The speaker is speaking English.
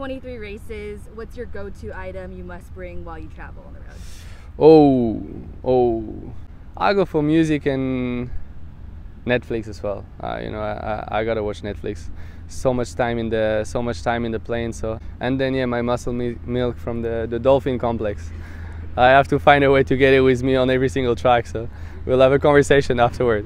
23 races. What's your go-to item you must bring while you travel on the road? Oh, oh, I go for music and Netflix as well. Uh, you know, I, I gotta watch Netflix. So much time in the so much time in the plane. So and then yeah, my muscle milk from the the dolphin complex. I have to find a way to get it with me on every single track. So we'll have a conversation afterwards.